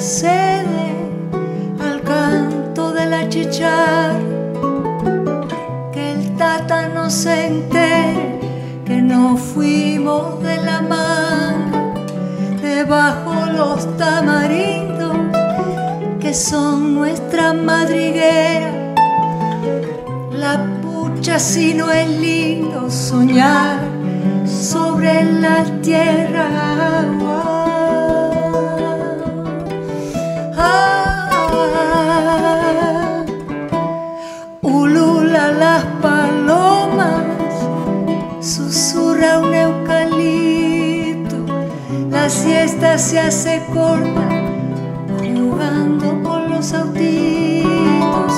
cede al canto de la chichar. Que el tata no se entere que no fuimos de la manga debajo los tamarindos que son nuestra madriguera. La pucha si no es lindo soñar sobre la tierra. Siesta se hace corta jugando con los autitos,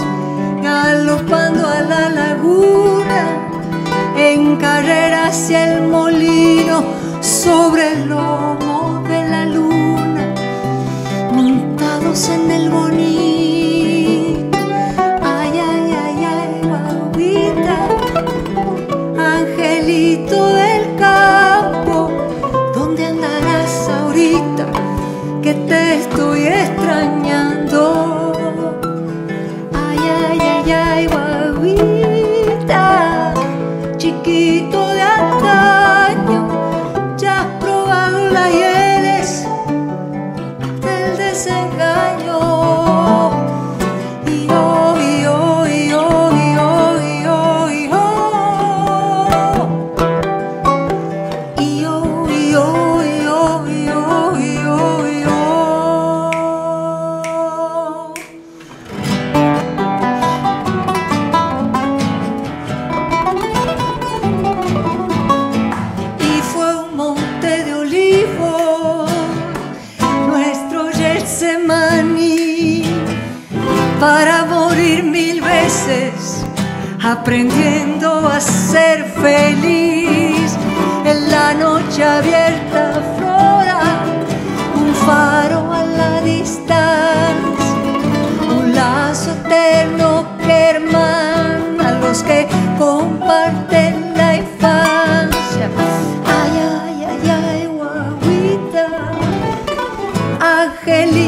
galopando a la laguna, en carrera hacia el molino, sobre el lomo de la luna, montados en el mil veces, aprendiendo a ser feliz. En la noche abierta flora, un faro a la distancia, un lazo eterno que hermana a los que comparten la infancia. Ay, ay, ay, ay, guaguita, angelito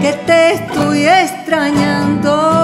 Que te estoy extrañando.